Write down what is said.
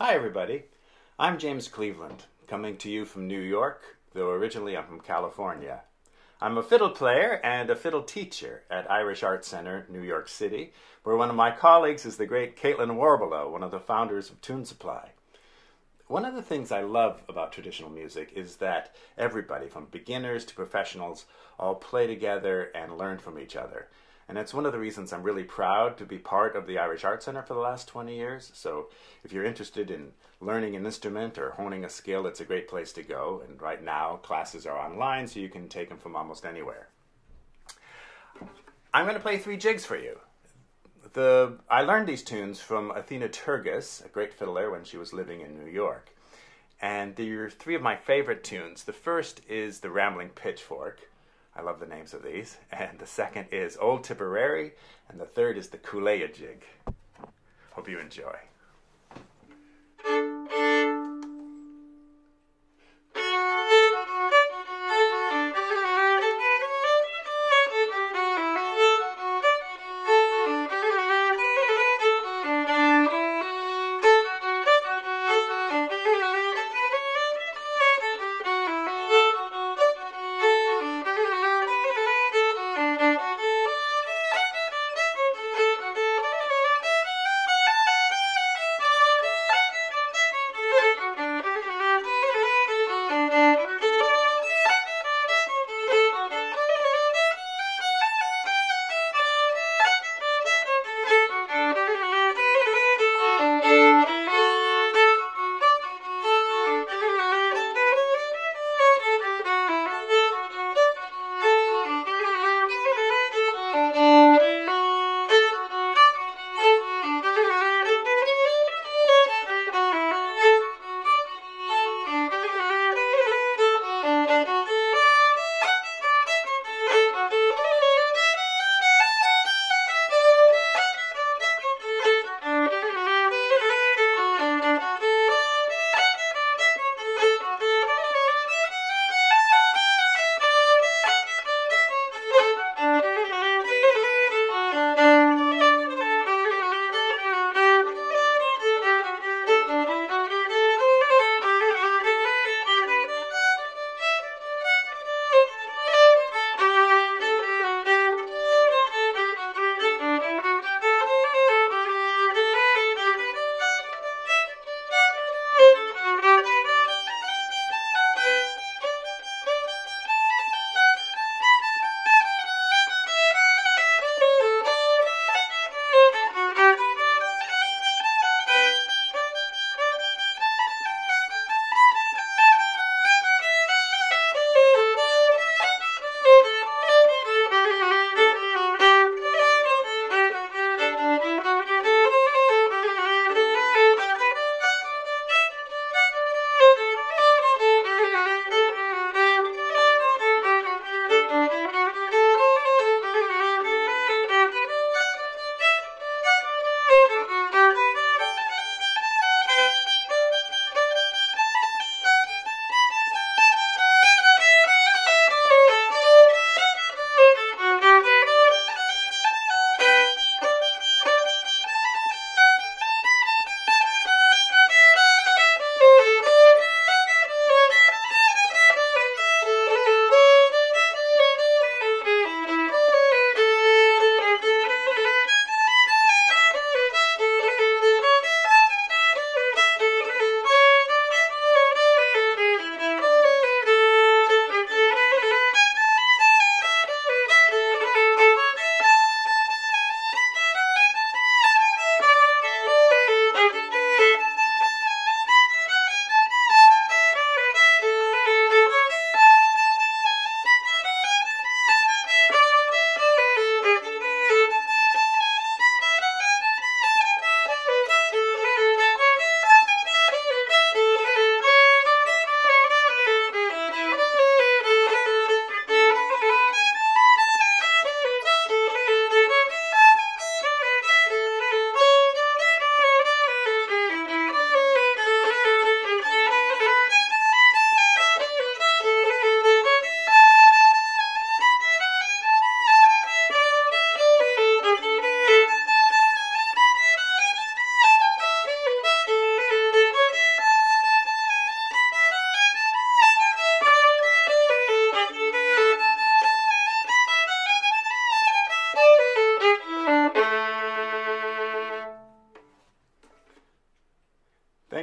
Hi, everybody. I'm James Cleveland, coming to you from New York, though originally I'm from California. I'm a fiddle player and a fiddle teacher at Irish Arts Center, New York City, where one of my colleagues is the great Caitlin Warbelow, one of the founders of Tune Supply. One of the things I love about traditional music is that everybody, from beginners to professionals, all play together and learn from each other. And it's one of the reasons I'm really proud to be part of the Irish Art Center for the last 20 years. So if you're interested in learning an instrument or honing a skill, it's a great place to go. And right now, classes are online, so you can take them from almost anywhere. I'm going to play three jigs for you the I learned these tunes from Athena Tergis, a great fiddler when she was living in New York. And they're three of my favorite tunes. The first is The Rambling Pitchfork. I love the names of these. And the second is Old Tipperary. And the third is the Cuil Aodha Jig. Hope you enjoy.